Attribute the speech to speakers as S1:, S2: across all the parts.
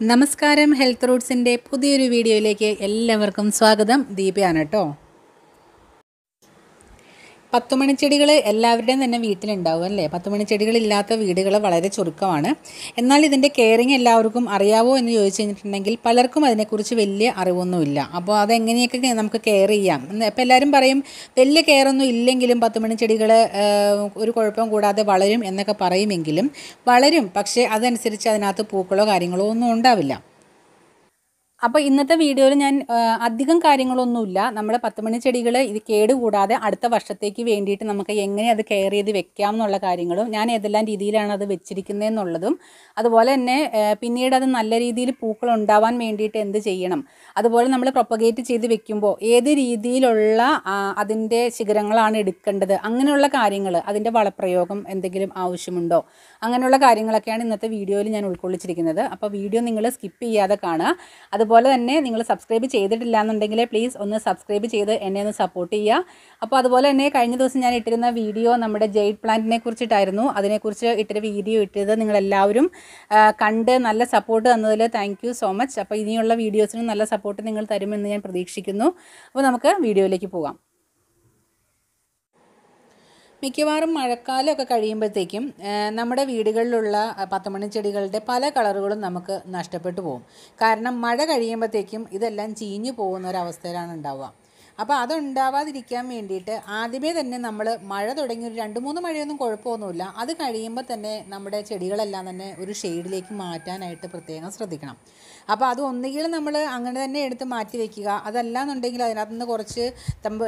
S1: നമസ്കാരം ഹെൽത്ത് റൂട്ട്സിന്റെ പുതിയൊരു വീഡിയോയിലേക്ക് എല്ലാവർക്കും സ്വാഗതം. ദീപയാണ് കേട്ടോ പത്തുമണിച്ചെടികൾ എല്ലാവരുടെയും തന്നെ വീട്ടിലുണ്ടാവും അല്ലേ? പത്തുമണിച്ചെടികൾ ഇല്ലാത്ത വീടുകൾ വളരെ ചുരുക്കമാണ്. എന്നാൽ ഇതിന്റെ കെയറിങ് എല്ലാവർക്കും അറിയാവോ എന്ന് ചോദിച്ചു കഴിഞ്ഞിട്ടുണ്ടെങ്കിൽ പലർക്കും അതിനെക്കുറിച്ച് വലിയ അറിവൊന്നുമില്ല. അപ്പോൾ അതെങ്ങനെയൊക്കെ നമുക്ക് കെയർ ചെയ്യാം? അപ്പോൾ എല്ലാവരും പറയും വലിയ കെയറൊന്നും ഇല്ലെങ്കിലും പത്തുമണിച്ചെടികൾ ഒരു കുഴപ്പം കൂടാതെ വളരും എന്നൊക്കെ പറയുമെങ്കിലും വളരും. പക്ഷേ അതനുസരിച്ച് അതിനകത്ത് പൂക്കളോ കാര്യങ്ങളോ ഒന്നും ഉണ്ടാവില്ല. അപ്പോൾ ഇന്നത്തെ വീഡിയോയിൽ ഞാൻ അധികം കാര്യങ്ങളൊന്നുമില്ല. നമ്മുടെ പത്ത് മണി ചെടികൾ ഇത് കേടുകൂടാതെ അടുത്ത വർഷത്തേക്ക് വേണ്ടിയിട്ട് നമുക്ക് എങ്ങനെ അത് കെയർ ചെയ്ത് വെക്കാം എന്നുള്ള കാര്യങ്ങളും ഞാൻ ഏതെല്ലാം രീതിയിലാണ് അത് വെച്ചിരിക്കുന്നതെന്നുള്ളതും അതുപോലെ തന്നെ പിന്നീട് അത് നല്ല രീതിയിൽ പൂക്കൾ ഉണ്ടാവാൻ വേണ്ടിയിട്ട് എന്ത് ചെയ്യണം അതുപോലെ നമ്മൾ പ്രൊപ്പഗേറ്റ് ചെയ്ത് വെക്കുമ്പോൾ ഏത് രീതിയിലുള്ള അതിന്റെ ശിഖരങ്ങളാണ് എടുക്കേണ്ടത് അങ്ങനെയുള്ള കാര്യങ്ങൾ അതിന്റെ വളപ്രയോഗം എന്തെങ്കിലും ആവശ്യമുണ്ടോ? അങ്ങനെയുള്ള കാര്യങ്ങളൊക്കെയാണ് ഇന്നത്തെ വീഡിയോയിൽ ഞാൻ ഉൾക്കൊള്ളിച്ചിരിക്കുന്നത്. അപ്പോൾ വീഡിയോ നിങ്ങൾ സ്കിപ്പ് ചെയ്യാതെ കാണുക. അതുപോലെ തന്നെ നിങ്ങൾ സബ്സ്ക്രൈബ് ചെയ്തിട്ടില്ല എന്നുണ്ടെങ്കിൽ പ്ലീസ് ഒന്ന് സബ്സ്ക്രൈബ് ചെയ്ത് എന്നെ ഒന്ന് സപ്പോർട്ട് ചെയ്യുക. അപ്പോൾ അതുപോലെ തന്നെ കഴിഞ്ഞ ദിവസം ഞാൻ ഇട്ടിരുന്ന വീഡിയോ നമ്മുടെ ജെയ്ഡ് പ്ലാന്റിനെ കുറിച്ചിട്ടായിരുന്നു. അതിനെക്കുറിച്ച് ഇട്ടൊരു വീഡിയോ ഇട്ടത് നിങ്ങളെല്ലാവരും കണ്ട് നല്ല സപ്പോർട്ട് തന്നതിൽ താങ്ക് സോ മച്ച് അപ്പോൾ ഇനിയുള്ള വീഡിയോസിനും നല്ല സപ്പോർട്ട് നിങ്ങൾ തരുമെന്ന് ഞാൻ പ്രതീക്ഷിക്കുന്നു. അപ്പോൾ നമുക്ക് വീഡിയോയിലേക്ക് പോകാം. മിക്കവാറും മഴക്കാലമൊക്കെ കഴിയുമ്പോഴത്തേക്കും നമ്മുടെ വീടുകളിലുള്ള പത്തുമണി ചെടികളുടെ പല കളറുകളും നമുക്ക് നഷ്ടപ്പെട്ടു പോകും. കാരണം മഴ കഴിയുമ്പോഴത്തേക്കും ഇതെല്ലാം ചീഞ്ഞു പോകുന്ന ഒരവസ്ഥയിലാണ് ഉണ്ടാവുക. അപ്പോൾ അതുണ്ടാവാതിരിക്കാൻ വേണ്ടിയിട്ട് ആദ്യമേ തന്നെ നമ്മൾ മഴ തുടങ്ങി ഒരു രണ്ട് മൂന്ന് മഴയൊന്നും കുഴപ്പമൊന്നുമില്ല. അത് കഴിയുമ്പോൾ തന്നെ നമ്മുടെ ചെടികളെല്ലാം തന്നെ ഒരു ഷെയ്ഡിലേക്ക് മാറ്റാനായിട്ട് പ്രത്യേകം ശ്രദ്ധിക്കണം. അപ്പോൾ അത് ഒന്നുകിൽ നമ്മൾ അങ്ങനെ തന്നെ എടുത്ത് മാറ്റി വയ്ക്കുക അതല്ലാന്നുണ്ടെങ്കിൽ അതിനകത്ത് നിന്ന് കുറച്ച് തമ്പ്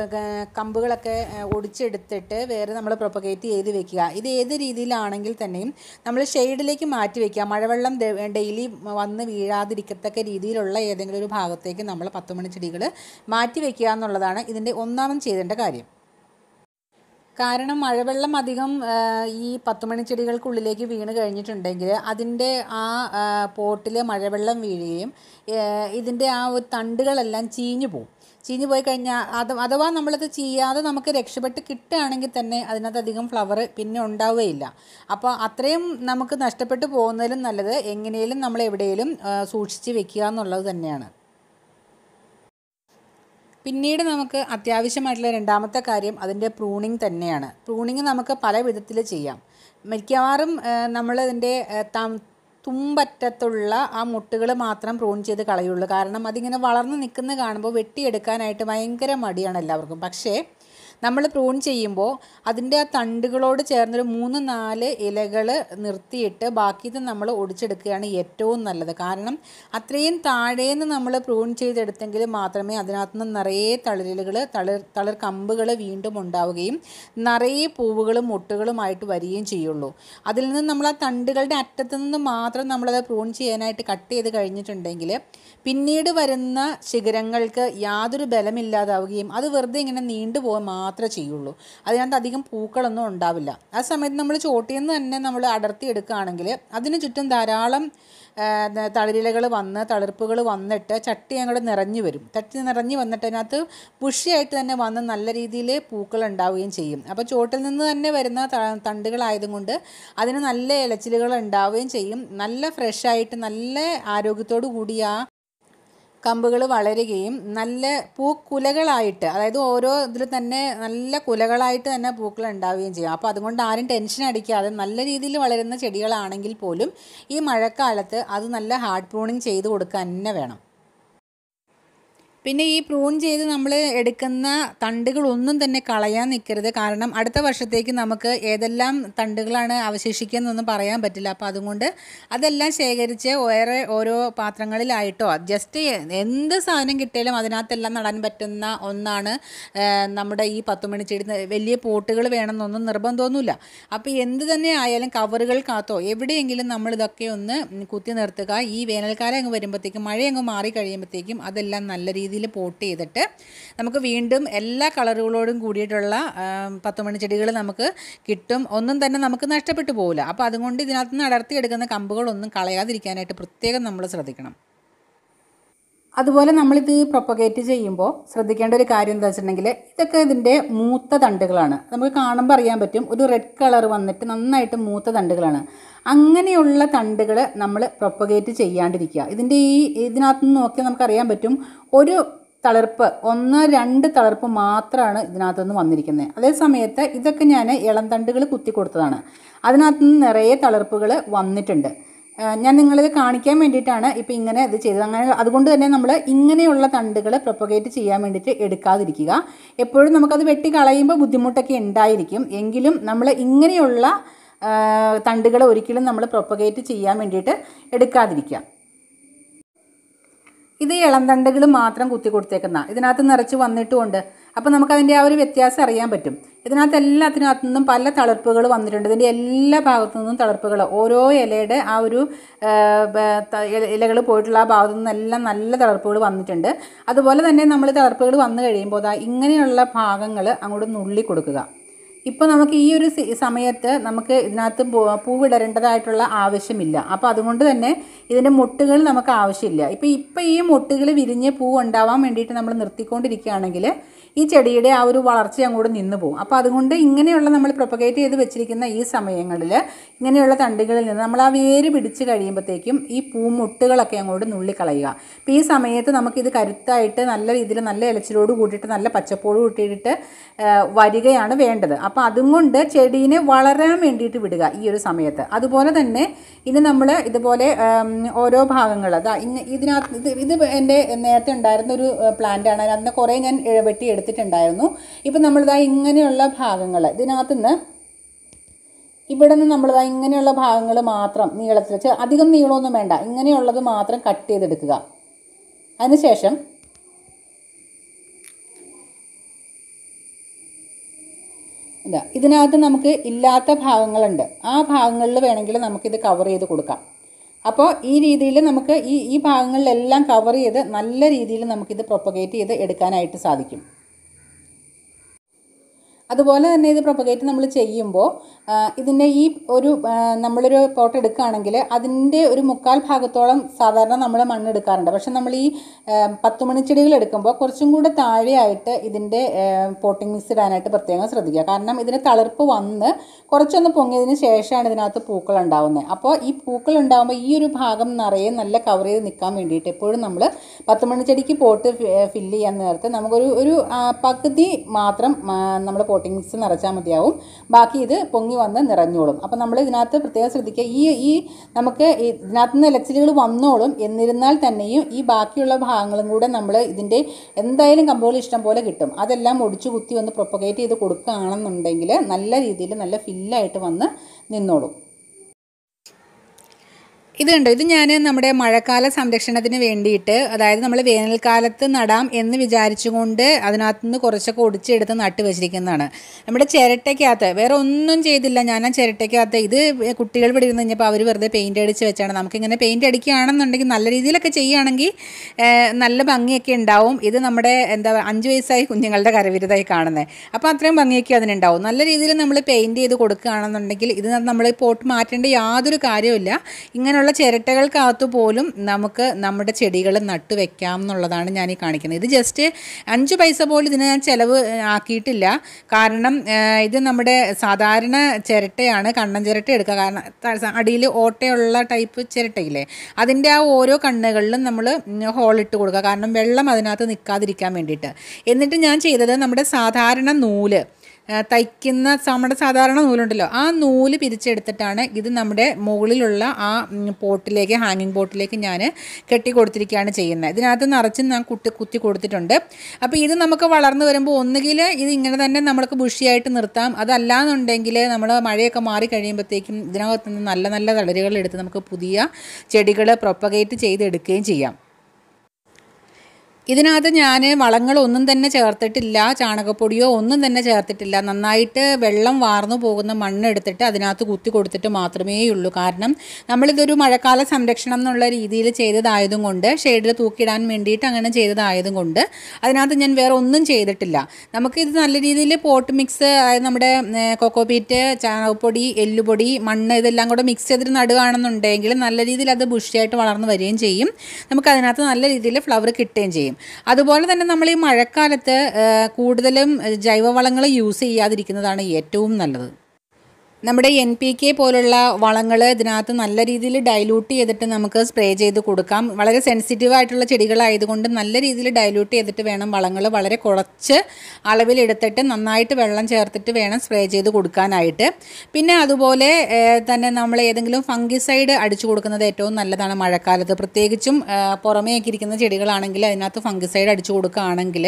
S1: കമ്പുകളൊക്കെ ഒടിച്ചെടുത്തിട്ട് വേറെ നമ്മൾ പ്രൊപ്പഗേറ്റ് ചെയ്ത് വെക്കുക. ഇത് ഏത് രീതിയിലാണെങ്കിൽ തന്നെയും നമ്മൾ ഷെയ്ഡിലേക്ക് മാറ്റി വയ്ക്കുക മഴവെള്ളം ഡെയിലി വന്ന് വീഴാതിരിക്കത്തക്ക രീതിയിലുള്ള ഏതെങ്കിലും ഒരു ഭാഗത്തേക്ക് നമ്മൾ പത്തുമണി ചെടികൾ മാറ്റി വയ്ക്കുക എന്നുള്ളതാണ് ഇതിന്റെ ഒന്നാമത് ചെയ്തേണ്ട കാര്യം. കാരണം മഴവെള്ളം അധികം ഈ പത്തുമണി ചെടികൾക്കുള്ളിലേക്ക് വീണ് കഴിഞ്ഞിട്ടുണ്ടെങ്കിൽ അതിന്റെ ആ പോട്ടിൽ മഴവെള്ളം വീഴുകയും ഇതിന്റെ ആ ഒരു തണ്ടുകളെല്ലാം ചീഞ്ഞു പോകും ചീഞ്ഞു പോയി കഴിഞ്ഞാൽ അത് അഥവാ നമ്മളത് ചെയ്യാതെ നമുക്ക് രക്ഷപ്പെട്ട് കിട്ടുകയാണെങ്കിൽ തന്നെ അതിനകത്ത് അധികം ഫ്ലവർ പിന്നെ ഉണ്ടാവുകയില്ല. അപ്പോൾ അത്രയും നമുക്ക് നഷ്ടപ്പെട്ടു പോകുന്നതിലും നല്ലത് എങ്ങനെയും നമ്മൾ എവിടെയെങ്കിലും സൂക്ഷിച്ച് വെക്കുക എന്നുള്ളത് തന്നെയാണ്. പിന്നീട് നമുക്ക് അത്യാവശ്യമായിട്ടുള്ള രണ്ടാമത്തെ കാര്യം അതിന്റെ പ്രൂണിങ് തന്നെയാണ്. പ്രൂണിങ് നമുക്ക് പല വിധത്തിൽ ചെയ്യാം. മിക്കവാറും നമ്മളതിന്റെ തുമ്പറ്റത്തുള്ള ആ മുട്ടുകൾ മാത്രം പ്രൂൺ ചെയ്ത് കളയുള്ളൂ. കാരണം അതിങ്ങനെ വളർന്ന് നിൽക്കുന്ന കാണുമ്പോൾ വെട്ടിയെടുക്കാനായിട്ട് ഭയങ്കര മടിയാണ് എല്ലാവർക്കും. പക്ഷേ നമ്മൾ പ്രൂൺ ചെയ്യുമ്പോൾ അതിന്റെ ആ തണ്ടുകളോട് ചേർന്നൊരു മൂന്ന് നാല് ഇലകൾ നിർത്തിയിട്ട് ബാക്കിയത് നമ്മൾ ഒടിച്ചെടുക്കുകയാണ് ഏറ്റവും നല്ലത്. കാരണം അത്രയും താഴേന്ന് നമ്മൾ പ്രൂൺ ചെയ്തെടുത്തെങ്കിൽ മാത്രമേ അതിനകത്ത് നിന്ന് നിറയെ തളിരിലകൾ തളിർ തളിർ കമ്പുകൾ വീണ്ടും ഉണ്ടാവുകയും നിറയെ പൂവുകളും മുട്ടുകളുമായിട്ട് വരികയും ചെയ്യുള്ളൂ. അതിൽ നിന്ന് നമ്മൾ ആ തണ്ടുകളുടെ അറ്റത്ത് നിന്ന് മാത്രം നമ്മളത് പ്രൂൺ ചെയ്യാനായിട്ട് കട്ട് ചെയ്ത് കഴിഞ്ഞിട്ടുണ്ടെങ്കിൽ പിന്നീട് വരുന്ന ശിഖരങ്ങൾക്ക് യാതൊരു ബലമില്ലാതാവുകയും അത് വെറുതെ ഇങ്ങനെ നീണ്ടുപോകാൻ മാത്രമേ ചെയ്യുള്ളൂ. അതിനകത്ത് അധികം പൂക്കളൊന്നും ഉണ്ടാവില്ല. ആ സമയത്ത് നമ്മൾ ചോട്ടിൽ നിന്ന് തന്നെ നമ്മൾ അടർത്തി എടുക്കുകയാണെങ്കിൽ അതിന് ചുറ്റും ധാരാളം തളിരിലകൾ വന്ന് തളിർപ്പുകൾ വന്നിട്ട് ചട്ടി അങ്ങോട്ട് നിറഞ്ഞു വരും. ചട്ടി നിറഞ്ഞു വന്നിട്ട് അതിനകത്ത് പുഷിയായിട്ട് തന്നെ വന്ന് നല്ല രീതിയിൽ പൂക്കൾ ഉണ്ടാവുകയും ചെയ്യും. അപ്പോൾ ചോട്ടിൽ നിന്ന് തന്നെ വരുന്ന തണ്ടുകളായതുകൊണ്ട് തണ്ടുകളായതും അതിന് നല്ല ഇലച്ചിലുകൾ ഉണ്ടാവുകയും ചെയ്യും. നല്ല ഫ്രഷായിട്ട് നല്ല ആരോഗ്യത്തോടു കൂടിയ കമ്പുകൾ വളരുകയും നല്ല പൂക്കുലകളായിട്ട് അതായത് ഓരോ ഇതിൽ തന്നെ നല്ല കുലകളായിട്ട് തന്നെ പൂക്കൾ ഉണ്ടാവുകയും ചെയ്യും. അപ്പോൾ അതുകൊണ്ട് ആരും ടെൻഷൻ അടിക്കാതെ നല്ല രീതിയിൽ വളരുന്ന ചെടികളാണെങ്കിൽ പോലും ഈ മഴക്കാലത്ത് അത് നല്ല ഹാർഡ് പ്രൂണിങ് ചെയ്ത് കൊടുക്കുക തന്നെ വേണം. പിന്നെ ഈ പ്രൂൺ ചെയ്ത് നമ്മൾ എടുക്കുന്ന തണ്ടുകളൊന്നും തന്നെ കളയാൻ നിൽക്കരുത് കാരണം അടുത്ത വർഷത്തേക്ക് നമുക്ക് ഏതെല്ലാം തണ്ടുകളാണ് അവശേഷിക്കുന്നതെന്ന് പറയാൻ പറ്റില്ല. അപ്പോൾ അതുകൊണ്ട് അതെല്ലാം ശേഖരിച്ച് വേറെ ഓരോ പാത്രങ്ങളിലായിട്ടോ ജസ്റ്റ് എന്ത് സാധനം കിട്ടിയാലും അതിനകത്തെല്ലാം നടാൻ പറ്റുന്ന ഒന്നാണ് നമ്മുടെ ഈ പത്തുമണി ചെടി വലിയ പോട്ടുകൾ വേണമെന്നൊന്നും നിർബന്ധമൊന്നുമില്ല. അപ്പോൾ എന്ത് തന്നെ ആയാലും കവറുകൾക്കകത്തോ എവിടെയെങ്കിലും നമ്മൾ ഇതൊക്കെ ഒന്ന് കുത്തി നിർത്തുക. ഈ വേനൽക്കാലം അങ്ങ് വരുമ്പോഴത്തേക്കും മഴയങ്ങ് മാറി കഴിയുമ്പോഴത്തേക്കും അതെല്ലാം നല്ല രീതിയിൽ പോട്ട് ചെയ്തിട്ട് നമുക്ക് വീണ്ടും എല്ലാ കളറുകളോടും കൂടിയിട്ടുള്ള പത്തുമണി ചെടികൾ നമുക്ക് കിട്ടും. ഒന്നും തന്നെ നമുക്ക് നഷ്ടപ്പെട്ടു പോകില്ല അപ്പോൾ അതുകൊണ്ട് ഇതിനകത്ത് നിന്ന് അടർത്തിയെടുക്കുന്ന കമ്പുകളൊന്നും കളയാതിരിക്കാനായിട്ട് പ്രത്യേകം നമ്മൾ ശ്രദ്ധിക്കണം. അതുപോലെ നമ്മളിത് പ്രൊപ്പഗേറ്റ് ചെയ്യുമ്പോൾ ശ്രദ്ധിക്കേണ്ട ഒരു കാര്യം എന്താ വെച്ചിട്ടുണ്ടെങ്കിൽ ഇതൊക്കെ ഇതിന്റെ മൂത്ത തണ്ടുകളാണ്. നമുക്ക് കാണുമ്പോൾ അറിയാൻ പറ്റും ഒരു റെഡ് കളർ വന്നിട്ട് നന്നായിട്ട് മൂത്ത തണ്ടുകളാണ്. അങ്ങനെയുള്ള തണ്ടുകൾ നമ്മൾ പ്രൊപ്പഗേറ്റ് ചെയ്യാണ്ടിരിക്കുക. ഇതിന്റെ ഈ ഇതിനകത്ത് നിന്ന് നോക്കിയാൽ നമുക്കറിയാൻ പറ്റും ഒരു തളിർപ്പ് ഒന്ന് രണ്ട് തളിർപ്പ് മാത്രമാണ് ഇതിനകത്ത് നിന്ന് വന്നിരിക്കുന്നത് അതേ സമയത്ത് ഇതൊക്കെ ഞാൻ ഇളം തണ്ടുകൾ കുത്തി കൊടുത്തതാണ്. അതിനകത്ത് നിന്ന് നിറയെ തളിർപ്പുകൾ വന്നിട്ടുണ്ട്. ഞാൻ നിങ്ങളിത് കാണിക്കാൻ വേണ്ടിയിട്ടാണ് ഇപ്പോൾ ഇങ്ങനെ ഇത് ചെയ്തത്. അങ്ങനെ അതുകൊണ്ട് തന്നെ നമ്മൾ ഇങ്ങനെയുള്ള തണ്ടുകൾ പ്രൊപ്പഗേറ്റ് ചെയ്യാൻ വേണ്ടിയിട്ട് എടുക്കാതിരിക്കുക. എപ്പോഴും നമുക്കത് വെട്ടി കളയുമ്പോൾ ബുദ്ധിമുട്ടൊക്കെ ഉണ്ടായിരിക്കും. എങ്കിലും നമ്മൾ ഇങ്ങനെയുള്ള തണ്ടുകൾ ഒരിക്കലും നമ്മൾ പ്രൊപ്പഗേറ്റ് ചെയ്യാൻ വേണ്ടിയിട്ട് എടുക്കാതിരിക്കുക. ഇത് ഇളം തണ്ടുകൾ മാത്രം കുത്തി കൊടുത്തേക്കുന്ന ഇതിനകത്ത് നിറച്ച് വന്നിട്ടുമുണ്ട്. അപ്പോൾ നമുക്കതിന്റെ ആ ഒരു വ്യത്യാസം അറിയാൻ പറ്റും. ഇതിനകത്ത് എല്ലാത്തിനകത്തു നിന്നും പല തളർപ്പുകൾ വന്നിട്ടുണ്ട്. ഇതിന്റെ എല്ലാ ഭാഗത്തു നിന്നും തളിർപ്പുകൾ ഓരോ ഇലയുടെ ആ ഒരു ഇലകൾ പോയിട്ടുള്ള ആ ഭാഗത്തു നിന്നെല്ലാം നല്ല തളർപ്പുകൾ വന്നിട്ടുണ്ട്. അതുപോലെ തന്നെ നമ്മൾ തളർപ്പുകൾ വന്നു കഴിയുമ്പോൾ ഇങ്ങനെയുള്ള ഭാഗങ്ങൾ അങ്ങോട്ട് നുള്ളി കൊടുക്കുക. ഇപ്പോൾ നമുക്ക് ഈ ഒരു സമയത്ത് നമുക്ക് ഇതിനകത്ത് പൂവിടരേണ്ടതായിട്ടുള്ള ആവശ്യമില്ല. അപ്പോൾ അതുകൊണ്ട് തന്നെ ഇതിന്റെ മുട്ടുകൾ നമുക്ക് ആവശ്യമില്ല. ഇപ്പോൾ ഇപ്പോൾ ഈ മുട്ടുകൾ വിരിഞ്ഞ് പൂ ഉണ്ടാവാൻ വേണ്ടിയിട്ട് നമ്മൾ നിർത്തിക്കൊണ്ടിരിക്കുകയാണെങ്കിൽ ഈ ചെടിയുടെ ആ ഒരു വളർച്ച അങ്ങോട്ട് നിന്ന് പോകും. അപ്പോൾ അതുകൊണ്ട് ഇങ്ങനെയുള്ള നമ്മൾ പ്രൊപ്പഗേറ്റ് ചെയ്ത് വെച്ചിരിക്കുന്ന ഈ സമയങ്ങളിൽ ഇങ്ങനെയുള്ള തണ്ടുകളിൽ നിന്ന് നമ്മൾ ആ വേര് പിടിച്ച് കഴിയുമ്പോഴത്തേക്കും ഈ പൂമുട്ടുകളൊക്കെ അങ്ങോട്ട് നുള്ളിക്കളയുക. അപ്പോൾ ഈ സമയത്ത് നമുക്കിത് കരുത്തായിട്ട് നല്ല രീതിയിൽ നല്ല ഇലച്ചിലോട് കൂട്ടിയിട്ട് നല്ല പച്ചപ്പോട് കൂട്ടിയിട്ട് വരികയാണ് വേണ്ടത്. അപ്പോൾ അതും കൊണ്ട് ചെടീനെ വളരാൻ വേണ്ടിയിട്ട് വിടുക ഈ ഒരു സമയത്ത്. അതുപോലെ തന്നെ ഇനി നമ്മൾ ഇതുപോലെ ഓരോ ഭാഗങ്ങൾ അതാ ഇന്ന് ഇതിനകത്ത് ഇത് എന്റെ നേരത്തെ ഉണ്ടായിരുന്ന ഒരു പ്ലാന്റ് ആണ്. അതിന് കുറേ ഞാൻ വെട്ടി എടുത്തിട്ടുണ്ടായിരുന്നു. ഇപ്പം നമ്മളിതാ ഇങ്ങനെയുള്ള ഭാഗങ്ങൾ ഇതിനകത്തുനിന്ന് ഇവിടെ നിന്ന് നമ്മളിതാ ഇങ്ങനെയുള്ള ഭാഗങ്ങൾ മാത്രം നീളത്തിൽ അധികം നീളമൊന്നും വേണ്ട. ഇങ്ങനെയുള്ളത് മാത്രം കട്ട് ചെയ്തെടുക്കുക. അതിനുശേഷം ഇതാ ഇതിനകത്ത് നമുക്ക് ഇല്ലാത്ത ഭാഗങ്ങളുണ്ട്. ആ ഭാഗങ്ങളിൽ വേണമെങ്കിൽ നമുക്കിത് കവർ ചെയ്ത് കൊടുക്കാം. അപ്പോൾ ഈ രീതിയിൽ നമുക്ക് ഈ ഈ ഭാഗങ്ങളിലെല്ലാം കവർ ചെയ്ത് നല്ല രീതിയിൽ നമുക്കിത് പ്രൊപ്പഗേറ്റ് ചെയ്ത് എടുക്കാനായിട്ട് സാധിക്കും. അതുപോലെ തന്നെ ഇത് പ്രൊപ്പഗേറ്റ് നമ്മൾ ചെയ്യുമ്പോൾ ഇതിന്റെ ഈ ഒരു നമ്മളൊരു പോട്ട് എടുക്കുകയാണെങ്കിൽ അതിന്റെ ഒരു മുക്കാൽ ഭാഗത്തോളം സാധാരണ നമ്മൾ മണ്ണെടുക്കാറുണ്ട്. പക്ഷെ നമ്മൾ ഈ പത്ത് മണിച്ചെടികൾ എടുക്കുമ്പോൾ കുറച്ചും കൂടെ താഴെയായിട്ട് ഇതിന്റെ പോട്ടിംഗ് മിക്സ് ഇടാനായിട്ട് പ്രത്യേകം ശ്രദ്ധിക്കുക. കാരണം ഇതിന് തളിർപ്പ് വന്ന് കുറച്ചൊന്ന് പൊങ്ങിയതിന് ശേഷമാണ് ഇതിനകത്ത് പൂക്കൾ ഉണ്ടാവുന്നത്. അപ്പോൾ ഈ പൂക്കൾ ഉണ്ടാകുമ്പോൾ ഈ ഒരു ഭാഗം നിറയെ നല്ല കവർ ചെയ്ത് നിൽക്കാൻ വേണ്ടിയിട്ട് എപ്പോഴും നമ്മൾ പത്ത് മണിച്ചെടിക്ക് പോട്ട് ഫില്ല് ചെയ്യാൻ നേരത്ത് നമുക്കൊരു ഒരു പകുതി മാത്രം നമ്മൾ മിക്സ് നിറച്ചാൽ മതിയാവും. ബാക്കി ഇത് പൊങ്ങി വന്ന് നിറഞ്ഞോളും. അപ്പോൾ നമ്മൾ ഇതിനകത്ത് പ്രത്യേകം ശ്രദ്ധിക്കുക ഈ ഈ നമുക്ക് ഇതിനകത്ത് നിന്ന് ഇലച്ചിലുകൾ വന്നോളും. എന്നിരുന്നാൽ തന്നെയും ഈ ബാക്കിയുള്ള ഭാഗങ്ങളും കൂടെ നമ്മൾ ഇതിന്റെ എന്തായാലും കമ്പോളി ഇഷ്ടം പോലെ കിട്ടും. അതെല്ലാം ഒടിച്ചു കുത്തി വന്ന് പ്രൊപ്പഗേറ്റ് ചെയ്ത് കൊടുക്കുകയാണെന്നുണ്ടെങ്കിൽ നല്ല രീതിയിൽ നല്ല ഫില്ലായിട്ട് വന്ന് നിന്നോളും. ഇത് കണ്ടോ? ഇത് ഞാൻ നമ്മുടെ മഴക്കാല സംരക്ഷണത്തിന് വേണ്ടിയിട്ട് അതായത് നമ്മൾ വേനൽക്കാലത്ത് നടാം എന്ന് വിചാരിച്ചുകൊണ്ട് അതിനകത്ത് നിന്ന് കുറച്ചൊക്കെ ഒടിച്ചെടുത്ത് നട്ട് വെച്ചിരിക്കുന്നതാണ്. നമ്മുടെ ചിരട്ടയ്ക്കകത്ത് വേറെ ഒന്നും ചെയ്തില്ല ഞാൻ ആ ചിരട്ടയ്ക്കകത്ത്. ഇത് കുട്ടികൾ ഇവിടെ ഇരുന്ന് കഴിഞ്ഞപ്പോൾ അവർ വെറുതെ പെയിന്റ് അടിച്ച് വെച്ചാണ്. നമുക്കിങ്ങനെ പെയിന്റ് അടിക്കുകയാണെന്നുണ്ടെങ്കിൽ നല്ല രീതിയിലൊക്കെ ചെയ്യുകയാണെങ്കിൽ നല്ല ഭംഗിയൊക്കെ ഉണ്ടാവും. ഇത് നമ്മുടെ എന്താ അഞ്ച് വയസ്സായി കുഞ്ഞുങ്ങളുടെ കരവിരുതായി കാണുന്നത് അപ്പോൾ അത്രയും ഭംഗിയൊക്കെ അതിനുണ്ടാവും. നല്ല രീതിയിൽ നമ്മൾ പെയിന്റ് ചെയ്ത് കൊടുക്കുകയാണെന്നുണ്ടെങ്കിൽ ഇത് നമ്മൾ പോട്ട് മാറ്റേണ്ട യാതൊരു കാര്യമില്ല ഇങ്ങനെയുള്ള ചിരട്ടകൾക്കകത്ത് പോലും നമുക്ക് നമ്മുടെ ചെടികൾ നട്ടു വെക്കാം എന്നുള്ളതാണ് ഞാൻ ഈ കാണിക്കുന്നത്. ഇത് ജസ്റ്റ് അഞ്ച് പൈസ പോലും ഇതിന് ഞാൻ ചിലവ് ആക്കിയിട്ടില്ല. കാരണം ഇത് നമ്മുടെ സാധാരണ ചിരട്ടയാണ് കണ്ണൻ ചിരട്ട എടുക്കുക. കാരണം അടിയിൽ ഓട്ടയുള്ള ടൈപ്പ് ചിരട്ടയില്ലേ? അതിന്റെ ആ ഓരോ കണ്ണുകളിലും നമ്മൾ ഹോളിട്ട് കൊടുക്കുക. കാരണം വെള്ളം അതിനകത്ത് നിൽക്കാതിരിക്കാൻ വേണ്ടിയിട്ട്. എന്നിട്ട് ഞാൻ ചെയ്തത് നമ്മുടെ സാധാരണ നൂൽ. തയ്ക്കുന്ന നമ്മുടെ സാധാരണ നൂലുണ്ടല്ലോ. ആ നൂൽ പിരിച്ചെടുത്തിട്ടാണ് ഇത് നമ്മുടെ മുകളിലുള്ള ആ പോട്ടിലേക്ക് ഹാങ്ങിങ് പോട്ടിലേക്ക് ഞാൻ കെട്ടി കൊടുത്തിരിക്കുകയാണ് ചെയ്യുന്നത്. ഇതിനകത്ത് നിറച്ച് ഞാൻ കുട്ടി കുത്തി കൊടുത്തിട്ടുണ്ട്. അപ്പോൾ ഇത് നമുക്ക് വളർന്നു വരുമ്പോൾ ഒന്നുകിൽ ഇത് ഇങ്ങനെ തന്നെ നമ്മൾക്ക് ബുഷിയായിട്ട് നിർത്താം. അതല്ലാന്നുണ്ടെങ്കിൽ നമ്മൾ മഴയൊക്കെ മാറി കഴിയുമ്പോഴത്തേക്കും ഇതിനകത്ത് നിന്ന് നല്ല നല്ല തളരുകൾ എടുത്ത് നമുക്ക് പുതിയ ചെടികൾ പ്രൊപ്പഗേറ്റ് ചെയ്തെടുക്കുകയും ചെയ്യാം. ഇതിനകത്ത് ഞാൻ വളങ്ങളൊന്നും തന്നെ ചേർത്തിട്ടില്ല ചാണകപ്പൊടിയോ ഒന്നും തന്നെ ചേർത്തിട്ടില്ല. നന്നായിട്ട് വെള്ളം വാർന്നു പോകുന്ന മണ്ണ് എടുത്തിട്ട് അതിനകത്ത് കുത്തി കൊടുത്തിട്ട് മാത്രമേ ഉള്ളൂ. കാരണം നമ്മളിതൊരു മഴക്കാല സംരക്ഷണം എന്നുള്ള രീതിയിൽ ചെയ്തതായതും കൊണ്ട് ഷെയ്ഡിൽ തൂക്കിയിടാൻ വേണ്ടിയിട്ട് അങ്ങനെ ചെയ്തതായതും കൊണ്ട് അതിനകത്ത് ഞാൻ വേറെ ഒന്നും ചെയ്തിട്ടില്ല. നമുക്കിത് നല്ല രീതിയിൽ പോട്ട് മിക്സ് അതായത് നമ്മുടെ കൊക്കോപീറ്റ് ചാണകപ്പൊടി എല്ലുപൊടി മണ്ണ് ഇതെല്ലാം കൂടെ മിക്സ് ചെയ്തിട്ട് നടുകയാണെന്നുണ്ടെങ്കിൽ നല്ല രീതിയിൽ അത് ബുഷിയായിട്ട് വളർന്നു വരികയും ചെയ്യും. നമുക്ക് അതിനകത്ത് നല്ല രീതിയിൽ ഫ്ലവർ കിട്ടുകയും ചെയ്യും. അതുപോലെ തന്നെ നമ്മൾ ഈ മഴക്കാലത്ത് കൂടുതലും ജൈവവളങ്ങൾ യൂസ് ചെയ്യാതിരിക്കുന്നതാണ് ഏറ്റവും നല്ലത്. നമ്മുടെ എൻ പി കെ പോലുള്ള വളങ്ങൾ ഇതിനകത്ത് നല്ല രീതിയിൽ ഡൈലൂട്ട് ചെയ്തിട്ട് നമുക്ക് സ്പ്രേ ചെയ്ത് കൊടുക്കാം. വളരെ സെൻസിറ്റീവ് ആയിട്ടുള്ള ചെടികളായതുകൊണ്ട് നല്ല രീതിയിൽ ഡൈലൂട്ട് ചെയ്തിട്ട് വേണം വളങ്ങൾ വളരെ കുറച്ച് അളവിലെടുത്തിട്ട് നന്നായിട്ട് വെള്ളം ചേർത്തിട്ട് വേണം സ്പ്രേ ചെയ്ത് കൊടുക്കാനായിട്ട്. പിന്നെ അതുപോലെ തന്നെ നമ്മൾ ഏതെങ്കിലും ഫംഗിസൈഡ് അടിച്ചു കൊടുക്കുന്നത് ഏറ്റവും നല്ലതാണ് മഴക്കാലത്ത്. പ്രത്യേകിച്ചും പുറമേയൊക്കെ ഇരിക്കുന്ന ചെടികളാണെങ്കിൽ അതിനകത്ത് ഫംഗിസൈഡ് അടിച്ചു കൊടുക്കുകയാണെങ്കിൽ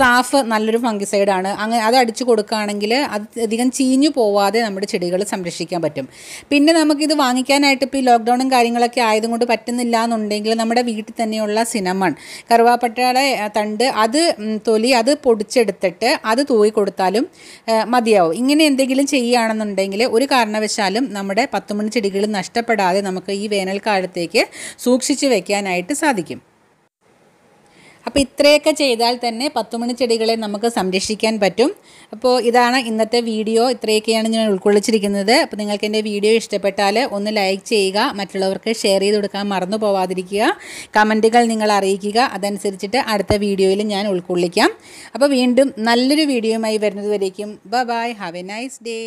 S1: സാഫ് നല്ലൊരു ഫംഗിസൈഡാണ് അങ്ങനെ അത് അടിച്ചു കൊടുക്കുകയാണെങ്കിൽ അത് അധികം ചീഞ്ഞു പോവാതെ നമ്മുടെ ചെടികൾ സംരക്ഷിക്കാൻ പറ്റും. പിന്നെ നമുക്കിത് വാങ്ങിക്കാനായിട്ട് ഇപ്പോൾ ഈ ലോക്ക്ഡൗണും കാര്യങ്ങളൊക്കെ ആയതുകൊണ്ട് പറ്റുന്നില്ല എന്നുണ്ടെങ്കിൽ നമ്മുടെ വീട്ടിൽ തന്നെയുള്ള സിനമൺ കറുവാപ്പട്ടയുടെ തണ്ട് അത് തൊലി അത് പൊടിച്ചെടുത്തിട്ട് അത് തൂവി കൊടുത്താലും മതിയാവും. ഇങ്ങനെ എന്തെങ്കിലും ചെയ്യുകയാണെന്നുണ്ടെങ്കിൽ ഒരു കാരണവശാലും നമ്മുടെ പത്തുമണി ചെടികൾ നഷ്ടപ്പെടാതെ നമുക്ക് ഈ വേനൽക്കാലത്തേക്ക് സൂക്ഷിച്ചു വെക്കാനായിട്ട് സാധിക്കും. അപ്പോൾ ഇത്രയൊക്കെ ചെയ്താൽ തന്നെ പത്തുമണി ചെടികളെ നമുക്ക് സംരക്ഷിക്കാൻ പറ്റും. അപ്പോൾ ഇതാണ് ഇന്നത്തെ വീഡിയോ. ഇത്രയൊക്കെയാണ് ഞാൻ ഉൾക്കൊള്ളിച്ചിരിക്കുന്നത്. അപ്പോൾ നിങ്ങൾക്ക് എന്റെ വീഡിയോ ഇഷ്ടപ്പെട്ടാൽ ഒന്ന് ലൈക്ക് ചെയ്യുക മറ്റുള്ളവർക്ക് ഷെയർ ചെയ്ത് കൊടുക്കാൻ മറന്നു പോവാതിരിക്കുക. കമന്റുകൾ നിങ്ങൾ അറിയിക്കുക. അതനുസരിച്ചിട്ട് അടുത്ത വീഡിയോയിൽ ഞാൻ ഉൾക്കൊള്ളിക്കാം. അപ്പോൾ വീണ്ടും നല്ലൊരു വീഡിയോയുമായി വരുന്നത് വരേക്കും ബ bye. Have a nice day.